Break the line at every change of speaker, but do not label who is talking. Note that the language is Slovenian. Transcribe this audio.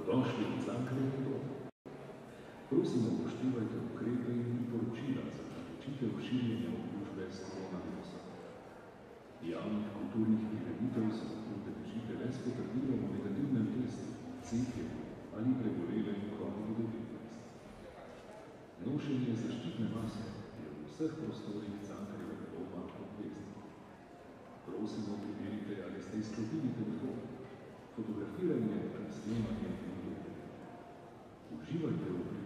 dobrodošli v Cankarjevi dom. Prosim, upoštevajte ukrepe in priporočila za preprečitev širjenja okužbe s koronavirusom. Javnih kulturnih prireditev se lahko udeležite le s potrdilom o negativnem testu, cepljenju ali prebolelem COVID-19. Nošenje zaščitne maske je v vseh prostorih Cankarjevega doma obvezno. Prosimo, preverite, ali ste izklopili telefon, fotografiranje, snimanje i Uživajte u